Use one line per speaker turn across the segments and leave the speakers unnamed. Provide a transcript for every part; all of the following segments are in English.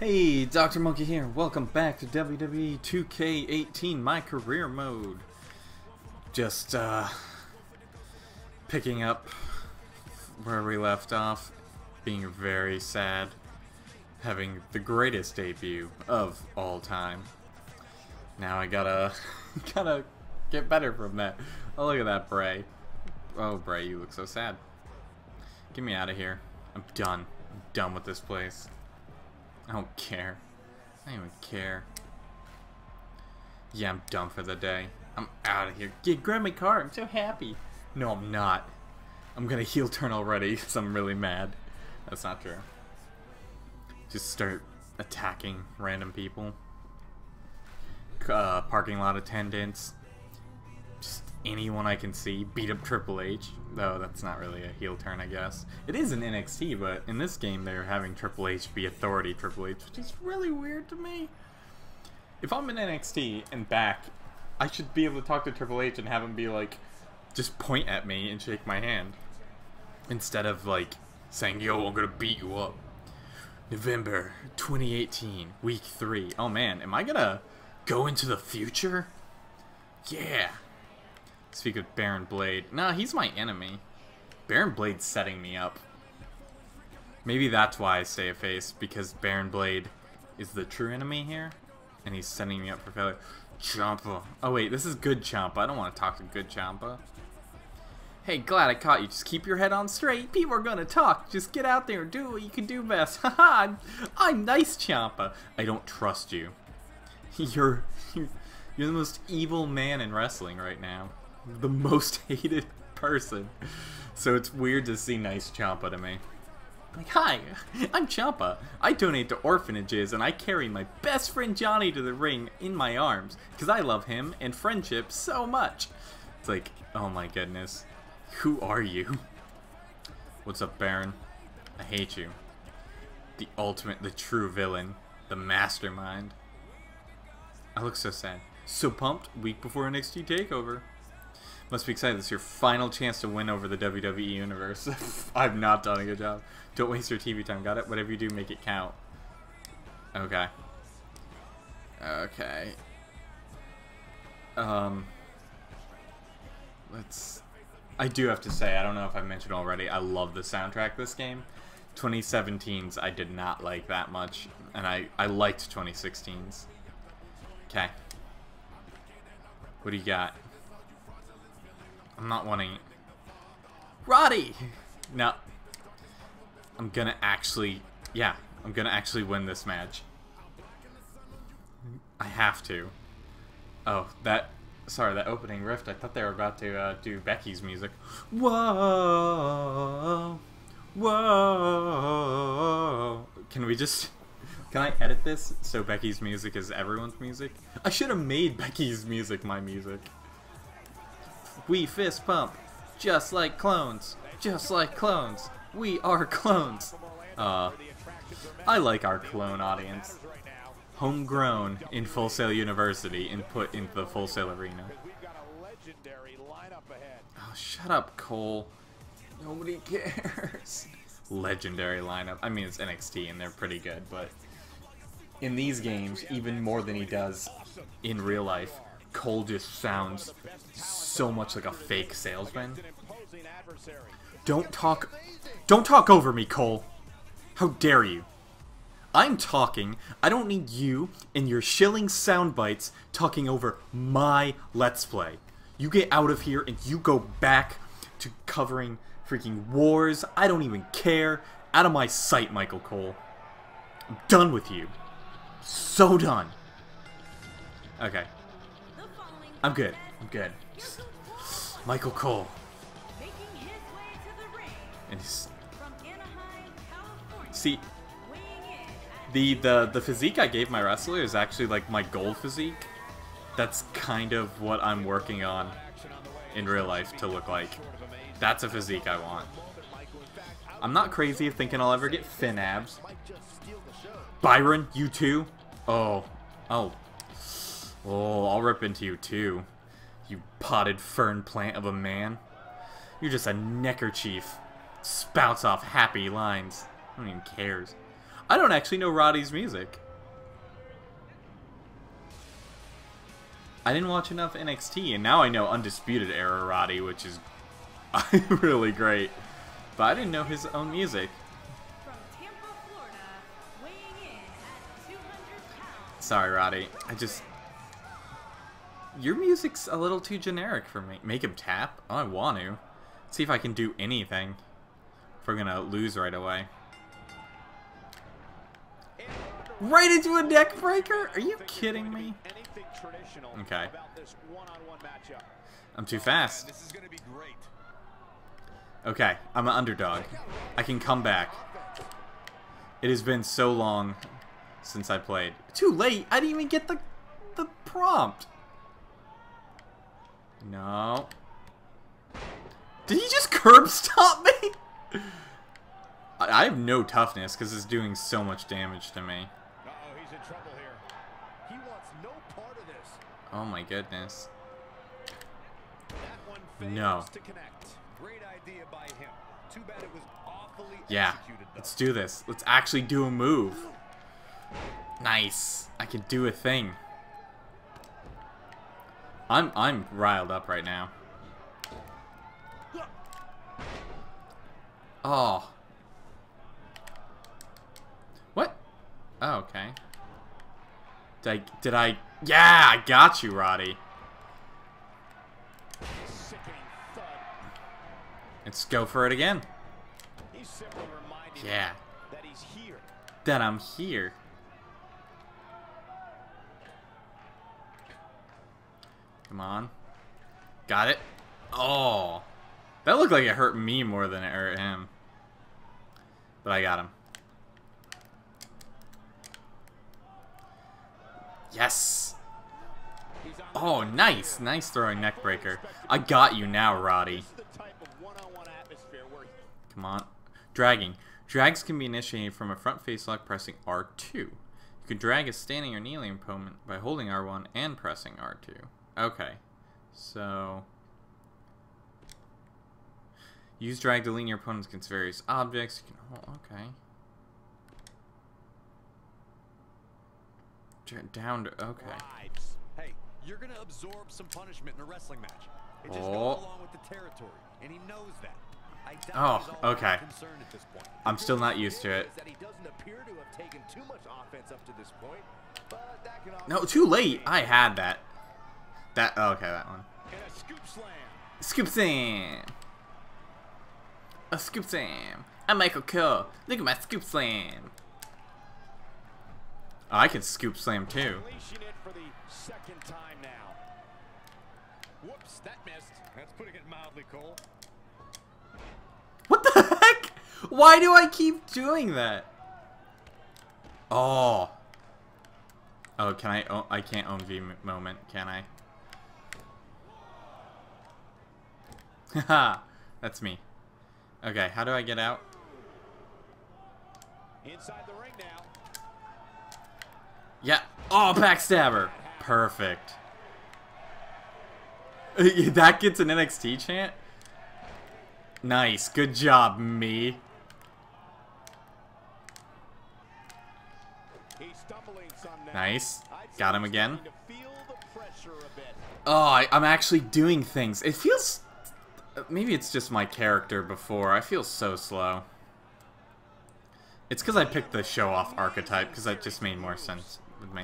Hey, Dr. Monkey here. Welcome back to WWE 2K18, my career mode. Just, uh, picking up where we left off, being very sad, having the greatest debut of all time. Now I gotta, gotta get better from that. Oh, look at that, Bray. Oh, Bray, you look so sad. Get me out of here. I'm done. I'm done with this place. I don't care. I don't even care. Yeah, I'm done for the day. I'm out of here. Get grab my car. I'm so happy. No, I'm not. I'm gonna heel turn already because I'm really mad. That's not true. Just start attacking random people. Uh, parking lot attendants. Just anyone I can see. Beat up Triple H. Though that's not really a heel turn, I guess. It is in NXT, but in this game they're having Triple H be authority Triple H, which is really weird to me. If I'm in NXT and back, I should be able to talk to Triple H and have him be like, just point at me and shake my hand. Instead of like saying, yo, I'm gonna beat you up. November 2018, week three. Oh man, am I gonna go into the future? Yeah. Speak of Baron Blade. Nah, he's my enemy. Baron Blade's setting me up. Maybe that's why I stay a face, because Baron Blade is the true enemy here, and he's setting me up for failure. Ciampa. Oh wait, this is good Ciampa. I don't want to talk to good Ciampa. Hey, glad I caught you. Just keep your head on straight. People are gonna talk. Just get out there and do what you can do best. Haha, I'm, nice, Ciampa. I don't trust you. You're, you're, you're the most evil man in wrestling right now the most hated person. So it's weird to see nice Ciampa to me. Like, hi, I'm Ciampa. I donate to orphanages and I carry my best friend Johnny to the ring in my arms because I love him and friendship so much. It's like, oh my goodness. Who are you? What's up, Baron? I hate you. The ultimate, the true villain. The mastermind. I look so sad. So pumped, week before NXT TakeOver. Must be excited. This is your final chance to win over the WWE Universe. I've not done a good job. Don't waste your TV time. Got it? Whatever you do, make it count. Okay. Okay. Um. Let's... I do have to say, I don't know if I mentioned already, I love the soundtrack this game. 2017's I did not like that much, and I, I liked 2016's. Okay. What do you got? I'm not wanting... Roddy! No. I'm gonna actually... Yeah, I'm gonna actually win this match. I have to. Oh, that... Sorry, that opening rift, I thought they were about to uh, do Becky's music. Whoa! Whoa! Can we just... Can I edit this so Becky's music is everyone's music? I should have made Becky's music my music. We fist pump, just like clones, just like clones. We are clones. Uh, I like our clone audience. Homegrown in Full Sail University and put into the Full Sail Arena. Oh, shut up, Cole. Nobody cares. Legendary lineup. I mean, it's NXT and they're pretty good, but in these games, even more than he does in real life, Cole just sounds so much like a fake salesman. Don't talk... Don't talk over me, Cole! How dare you? I'm talking. I don't need you and your shilling sound bites talking over my Let's Play. You get out of here and you go back to covering freaking wars. I don't even care. Out of my sight, Michael Cole. I'm done with you. So done. Okay. I'm good. I'm good. Michael Cole. And he's... See, the, the, the physique I gave my wrestler is actually like my gold physique. That's kind of what I'm working on in real life to look like. That's a physique I want. I'm not crazy of thinking I'll ever get fin abs. Byron, you too? Oh. Oh. Oh, I'll rip into you too. You potted fern plant of a man. You're just a neckerchief. Spouts off happy lines. No one even cares. I don't actually know Roddy's music. I didn't watch enough NXT, and now I know Undisputed Era Roddy, which is really great. But I didn't know his own music.
Tampa, Florida,
Sorry, Roddy. I just... Your music's a little too generic for me. Make him tap? I want to. See if I can do anything. If we're gonna lose right away. Right into a neck breaker? Are you kidding me? Okay. I'm too fast. Okay, I'm an underdog. I can come back. It has been so long since I played. Too late! I didn't even get the, the prompt! No. Did he just curb stop me? I have no toughness because it's doing so much damage to me. Oh my goodness. No. Yeah, let's do this. Let's actually do a move. Nice. I can do a thing. I'm I'm riled up right now. Oh. What? Oh, okay. Did I, did I... Yeah, I got you, Roddy. Let's go for it again. Yeah. That I'm here. Come on. Got it. Oh. That looked like it hurt me more than it hurt him. But I got him. Yes! Oh, nice! Nice throwing neckbreaker. I got you now, Roddy. Come on. Dragging. Drags can be initiated from a front face lock pressing R2. You can drag a standing or kneeling opponent by holding R1 and pressing R2. Okay. So... Use drag to lean your opponents against various objects. You can hold, okay. Down to, okay.
Hey, you're gonna absorb some punishment in a wrestling match. It just
oh.
goes along with the territory, and he knows that.
Oh, okay. I'm still not used to it. No, too late. I had that. That oh, okay, that one. Scoop slam. A scoop slam. I'm Michael Cole. Look at my scoop slam. Oh, I can scoop slam too.
Whoops, that missed. That's putting it mildly, Cole.
What the heck? Why do I keep doing that? Oh. Oh, can I? Oh, I can't own V moment, can I? Haha, that's me. Okay, how do I get out?
Inside the ring now.
Yeah. Oh, backstabber. Perfect. that gets an NXT chant? Nice. Good job, me. Nice. Got him again. Oh, I, I'm actually doing things. It feels... Maybe it's just my character before. I feel so slow. It's because I picked the show-off archetype, because that just made more sense with me.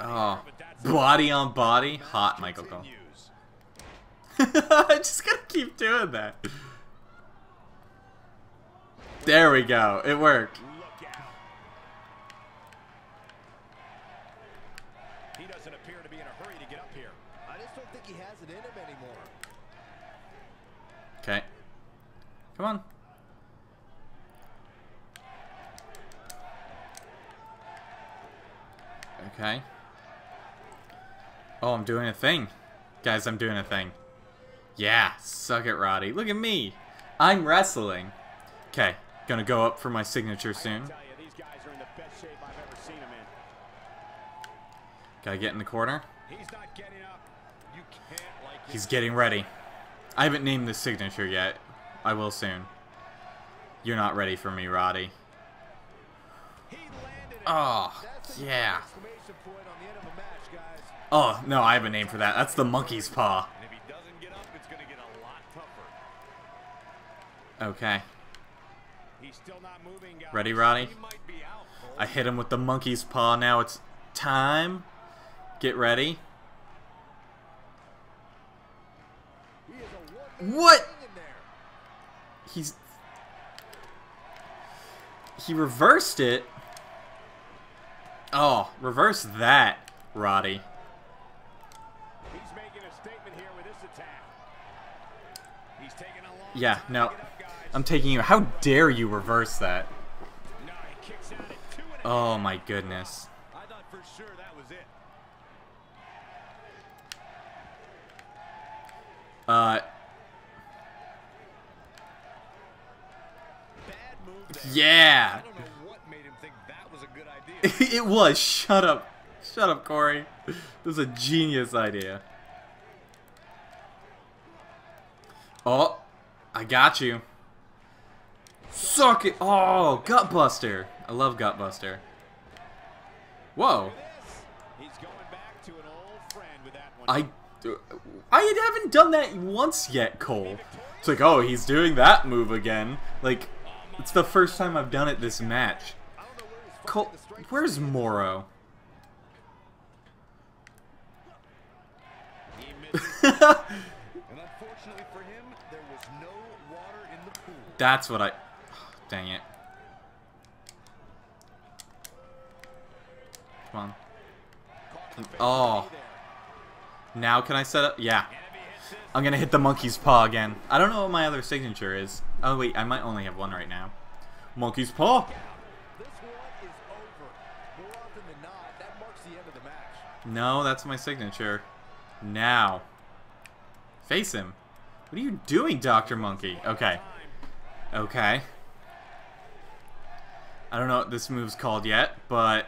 Oh, body on body, oh, hot Michael Cole. I just gotta keep doing that. There we go. It worked.
He doesn't appear to be in a hurry to get up here. I just don't think he has it in him anymore.
Okay. Come on. Okay. Oh, I'm doing a thing. Guys, I'm doing a thing. Yeah, suck it, Roddy. Look at me. I'm wrestling. Okay, gonna go up for my signature soon. Gotta get in the corner. He's getting ready. I haven't named the signature yet. I will soon. You're not ready for me, Roddy. Oh, yeah. Oh, no, I have a name for that. That's the monkey's paw. Okay. Ready, Roddy? I hit him with the monkey's paw. Now it's time. Get ready. What?
Thing in there.
He's... He reversed it. Oh, reverse that, Roddy.
He's making a statement here with this attack. He's taking a long
Yeah, no.
up.
I'm taking you. How dare you reverse that?
No, he kicks out at two and
Oh my goodness.
I thought for sure that was it.
Uh,
Bad move there.
yeah.
I don't know what made him think that was a good idea.
it was. Shut up. Shut up, Corey. This was a genius idea. Oh, I got you. Suck it. Oh, Gutbuster. I love Gutbuster. Whoa.
he's going back to an old friend with that one.
I, I haven't done that once yet, Cole. It's like, oh, he's doing that move again. Like, it's the first time I've done it this match.
Strength
where's. Moro? That's what I. Dang it. Come on. Oh. Now can I set up? Yeah.
And if he hits this,
I'm gonna hit the monkey's paw again. I don't know what my other signature is. Oh wait, I might only have one right now. Monkey's paw.
this one is over. More often than not, that marks the end of the match.
No, that's my signature. Now. Face him. What are you doing, Dr. Monkey? Okay. Okay. I don't know what this move's called yet, but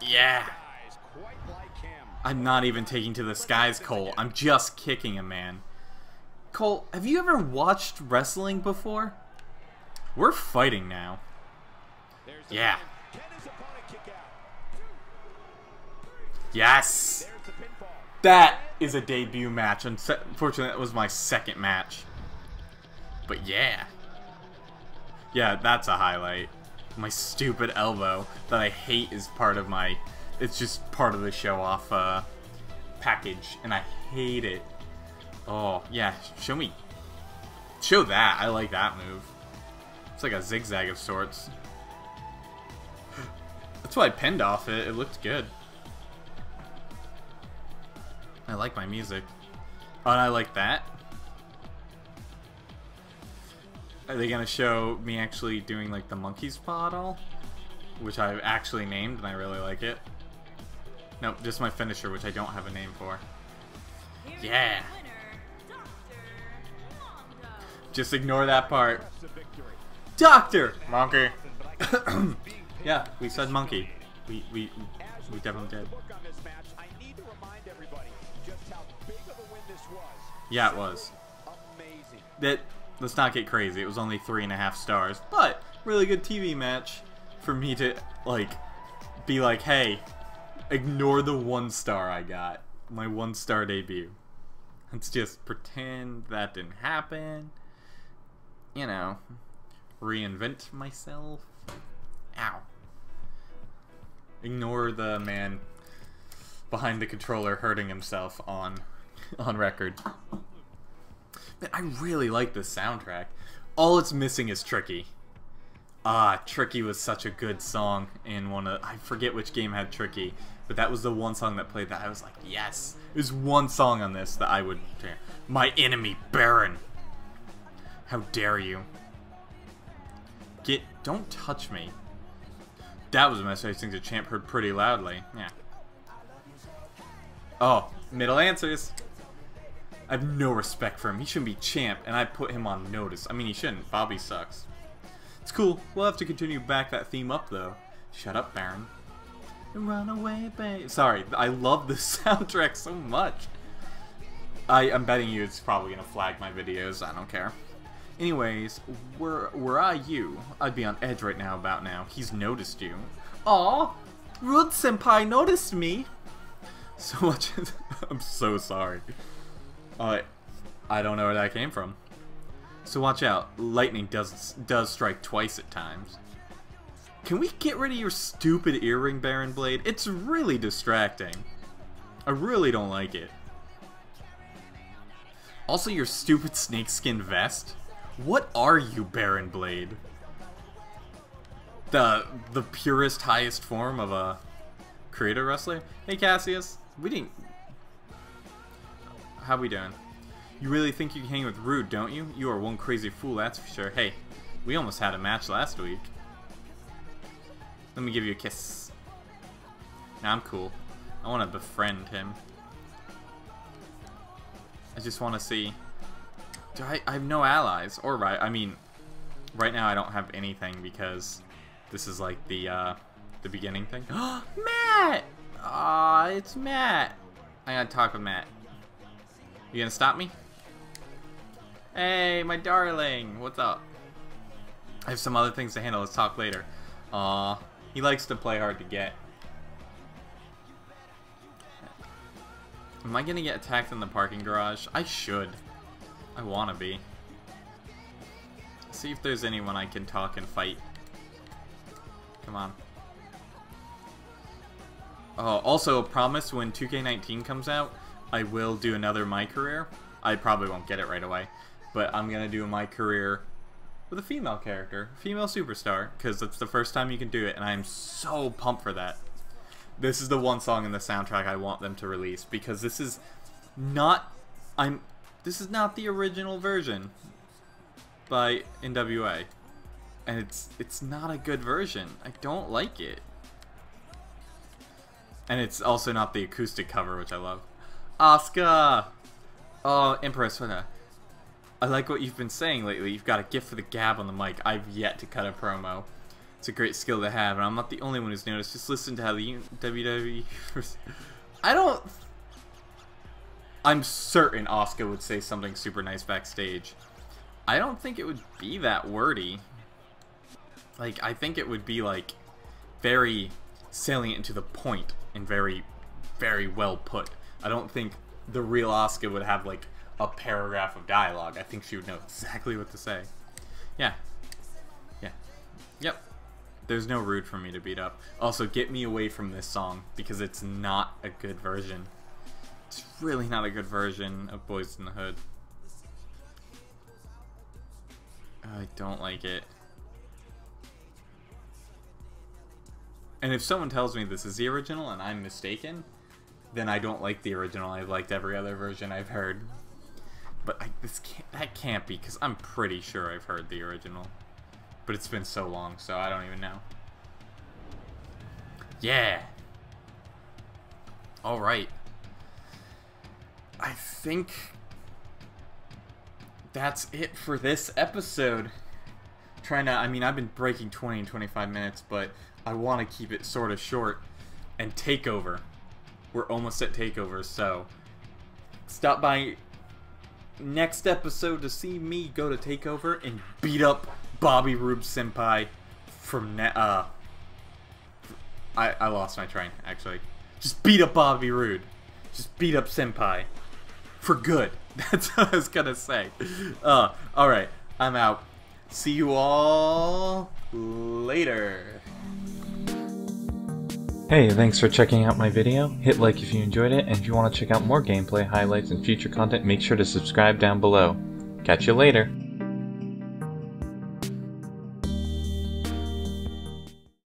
Yeah.
guys quite like him.
I'm not even taking to the skies, Cole. I'm just kicking a man. Cole, have you ever watched wrestling before? We're fighting now. Yeah.
pin. Can his opponent kick out?
Yes! That is a debut match. Unfortunately, that was my second match. But yeah. Yeah, that's a highlight. My stupid elbow that I hate is part of my... It's just part of the show-off uh, package, and I hate it. Oh, yeah, show me... Show that. I like that move. It's like a zigzag of sorts. That's why I pinned off it. It looked good. I like my music. Oh, and I like that. Are they gonna show me actually doing like the monkey's paw at all? Which I've actually named and I really like it. Nope, just my finisher, which I don't have a name for. Yeah.
winner,
Just ignore that part.
That's the victory.
Doctor! Monkey.
But I can tell he's being
Yeah, we said monkey. We we we definitely did.
the book on this match, I need to remind everybody just how big of a win this was.
Yeah, it was. That let's not get crazy. It was only three and a half stars, but really good TV match for me to like be like, hey, ignore the one star I got, my one star debut. Let's just pretend that didn't happen. You know, reinvent myself. Ow. Ignore the man behind the controller hurting himself on on record. Man, I really like this soundtrack. All it's missing is Tricky. Ah, Tricky was such a good song in one of I forget which game had Tricky, but that was the one song that played that I was like, yes. There's one song on this that I would My enemy Baron. How dare you? Get don't touch me. That was a message I think the champ heard pretty loudly. Yeah. Oh, middle answers. I have no respect for him. He shouldn't be champ, and I put him on notice. I mean, he shouldn't. Bobby sucks. It's cool. We'll have to continue back that theme up, though. Shut up, Baron. Run away. Sorry, I love the soundtrack so much. I, I'm betting you it's probably gonna flag my videos. I don't care. Anyways, were were I you, I'd be on edge right now about now. He's noticed you. Aw, Roode Senpai noticed me. So much. I'm so sorry. Uh, I don't know where that came from. So watch out. Lightning does does strike twice at times. Can we get rid of your stupid earring, Baron Blade? It's really distracting. I really don't like it. Also, your stupid snakeskin vest. What are you, Baron Blade? The the purest, highest form of a creator wrestler? Hey, Cassius. We didn't... How we doing? You really think you can hang with Roode, don't you? You are one crazy fool, that's for sure. Hey, we almost had a match last week. Let me give you a kiss. Now I'm cool. I want to befriend him. I just want to see... Do I, I have no allies. Or right, I mean, right now I don't have anything because this is like the, uh, the beginning thing. Matt! Aw, it's Matt. I gotta talk with Matt. You gonna stop me? Hey, my darling. What's up? I have some other things to handle. Let's talk later. Aw, he likes to play hard to get. Am I gonna get attacked in the parking garage? I should. I wanna be. See if there's anyone I can talk and fight. Come on. Oh, also, promise when 2K19 comes out, I will do another My Career. I probably won't get it right away, but I'm gonna do My Career with a female character, female superstar, because it's the first time you can do it, and I'm so pumped for that. This is the one song in the soundtrack I want them to release because this is not I'm this is not the original version by NWA. And it's it's not a good version. I don't like it. And it's also not the acoustic cover, which I love. Asuka! Oh, Empress, what. I like what you've been saying lately. You've got a gift for the gab on the mic. I've yet to cut a promo. It's a great skill to have, and I'm not the only one who's noticed. Just listen to how the WWE... I don't... I'm certain Asuka would say something super nice backstage. I don't think it would be that wordy. Like, I think it would be, like, very salient and to the point and very, very well put. I don't think the real Asuka would have, like, a paragraph of dialogue. I think she would know exactly what to say. Yeah. Yeah. Yep. There's no rude for me to beat up. Also, get me away from this song because it's not a good version. It's really not a good version of Boys in the Hood. I don't like it. And if someone tells me this is the original and I'm mistaken, then I don't like the original. I've liked every other version I've heard. But I, this can't, that can't be because I'm pretty sure I've heard the original. But it's been so long, so I don't even know. Yeah. All right. I think that's it for this episode. Trying to, I mean, I've been breaking 20 and 25 minutes, but I want to keep it sort of short. And Takeover. We're almost at Takeover, so stop by next episode to see me go to Takeover and beat up Bobby Roode Senpai from ne uh I, I lost my train, actually. Just beat up Bobby Roode. Just beat up Senpai. For good. That's what I was gonna say. Uh, alright. I'm out. See you all later.
Hey, thanks for checking out my video. Hit like if you enjoyed it, and if you want to check out more gameplay highlights and future content, make sure to subscribe down below. Catch you later.